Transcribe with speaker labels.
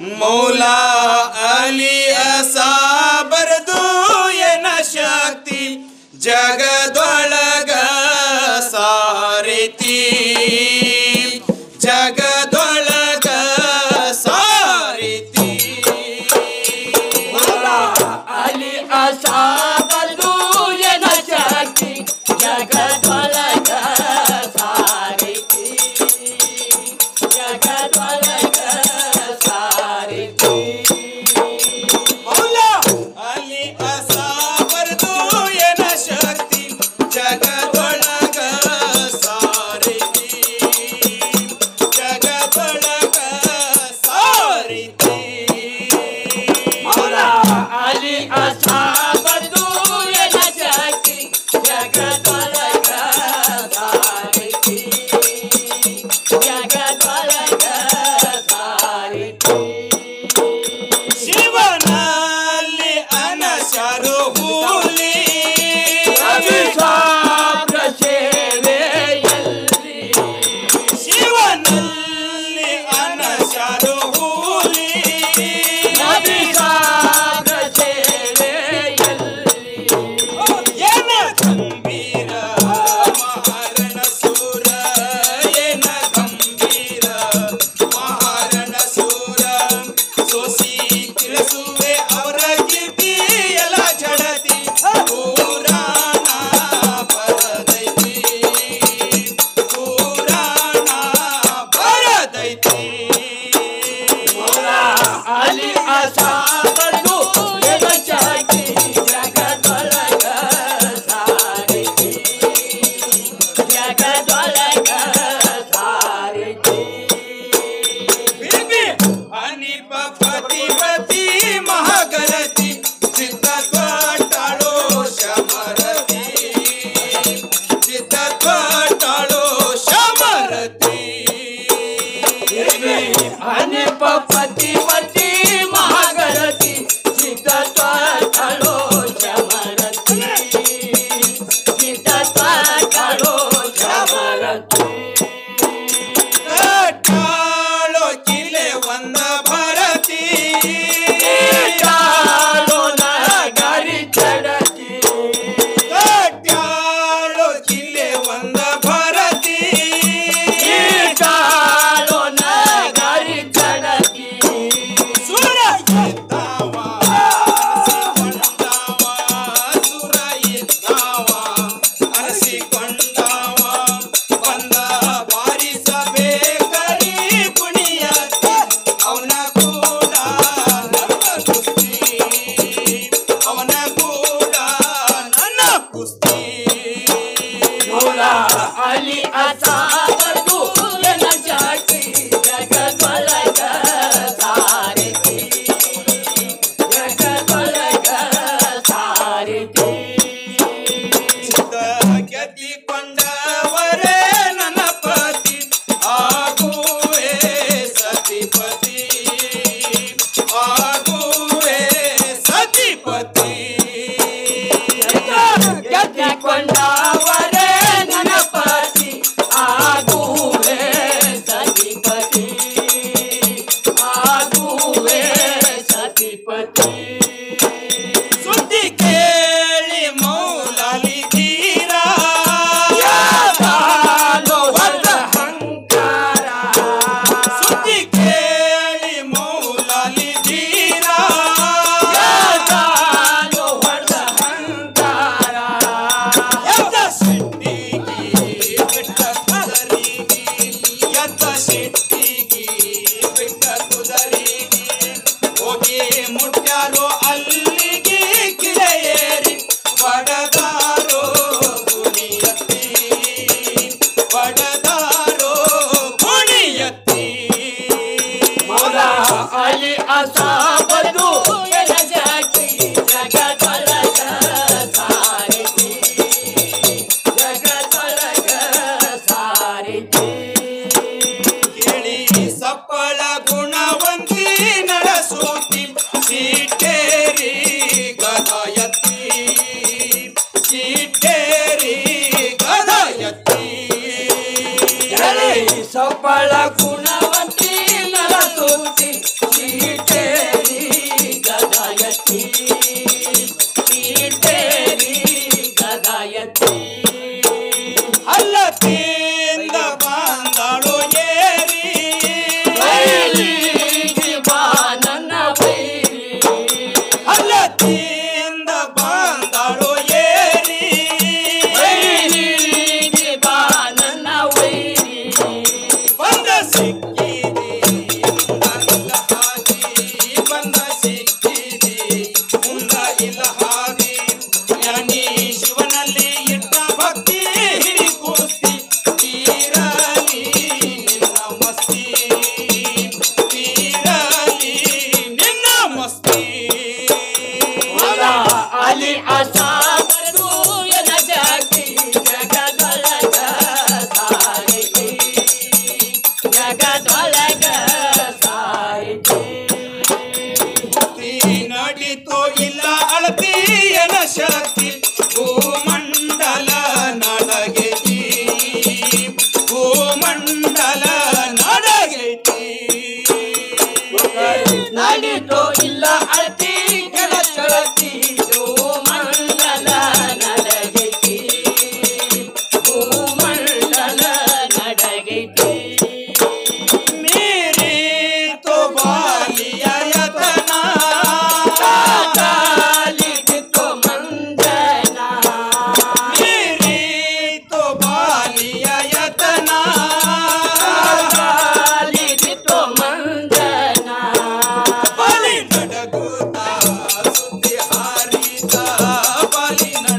Speaker 1: ಮೌಲಾ ಅಲಿಯ ಸಾಬರದು ಎನ ಶಕ್ತಿ ಜಗದೊಳಗ ಸಾರಿತಿ. ಜಗದೊಳಗ ಸಾರಿತಿ.
Speaker 2: आसार علي أتعب Rasta.